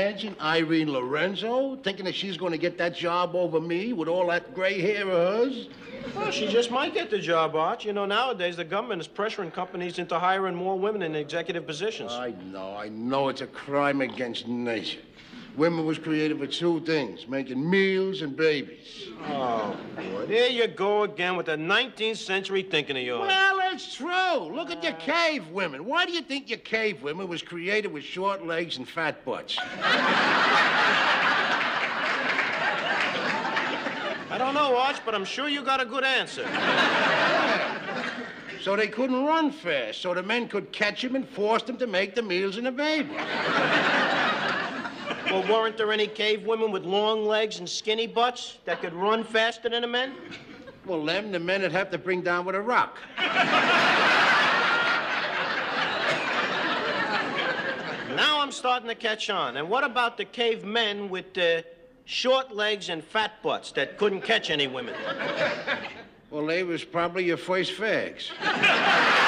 Imagine Irene Lorenzo thinking that she's going to get that job over me with all that gray hair of hers. Well, she just might get the job, Arch. You know, nowadays the government is pressuring companies into hiring more women in executive positions. I know, I know it's a crime against nature. Women was created for two things, making meals and babies. Oh, boy. There you go again with the 19th century thinking of yours. Well, it's true. Look at your cave women. Why do you think your cave women was created with short legs and fat butts? I don't know, Arch, but I'm sure you got a good answer. So they couldn't run fast, so the men could catch them and force them to make the meals and the babies. Well, weren't there any cave women with long legs and skinny butts that could run faster than the men? Well, them, the men would have to bring down with a rock. I'm starting to catch on. And what about the cave men with uh, short legs and fat butts that couldn't catch any women? Well, they was probably your first fags.